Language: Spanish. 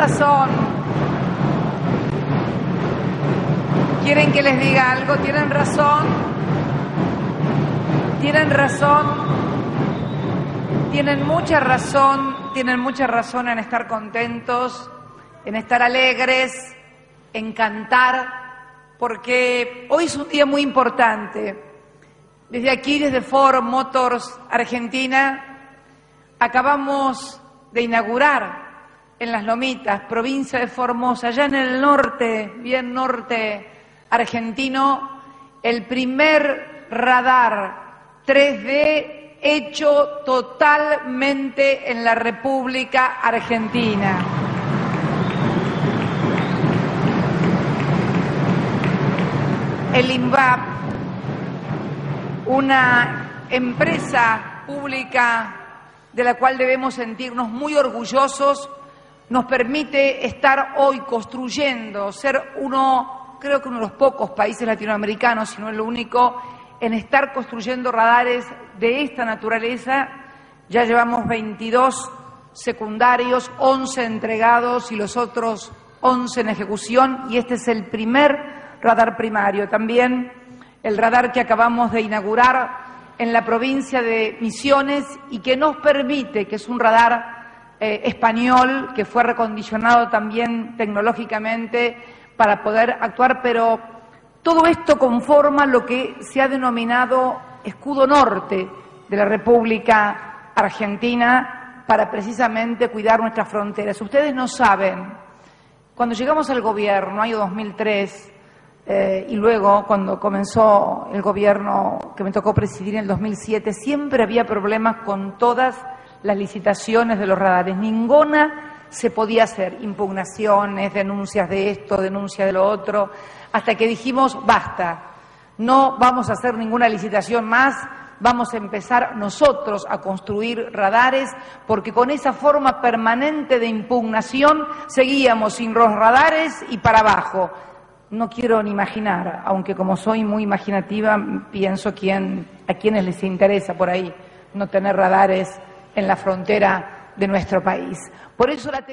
razón. ¿Quieren que les diga algo? Tienen razón. Tienen razón. Tienen mucha razón. Tienen mucha razón en estar contentos, en estar alegres, en cantar, porque hoy es un día muy importante. Desde aquí, desde Ford Motors Argentina, acabamos de inaugurar en Las Lomitas, provincia de Formosa, allá en el norte, bien norte argentino, el primer radar 3D hecho totalmente en la República Argentina. El INVAP, una empresa pública de la cual debemos sentirnos muy orgullosos, nos permite estar hoy construyendo, ser uno, creo que uno de los pocos países latinoamericanos, si no el único, en estar construyendo radares de esta naturaleza. Ya llevamos 22 secundarios, 11 entregados y los otros 11 en ejecución y este es el primer radar primario. También el radar que acabamos de inaugurar en la provincia de Misiones y que nos permite, que es un radar eh, español que fue recondicionado también tecnológicamente para poder actuar, pero todo esto conforma lo que se ha denominado escudo norte de la República Argentina para precisamente cuidar nuestras fronteras. Ustedes no saben, cuando llegamos al gobierno, año 2003, eh, y luego cuando comenzó el gobierno que me tocó presidir en el 2007, siempre había problemas con todas las licitaciones de los radares. Ninguna se podía hacer, impugnaciones, denuncias de esto, denuncias de lo otro, hasta que dijimos, basta, no vamos a hacer ninguna licitación más, vamos a empezar nosotros a construir radares, porque con esa forma permanente de impugnación seguíamos sin los radares y para abajo. No quiero ni imaginar, aunque como soy muy imaginativa, pienso quién, a quienes les interesa por ahí no tener radares en la frontera de nuestro país. Por eso la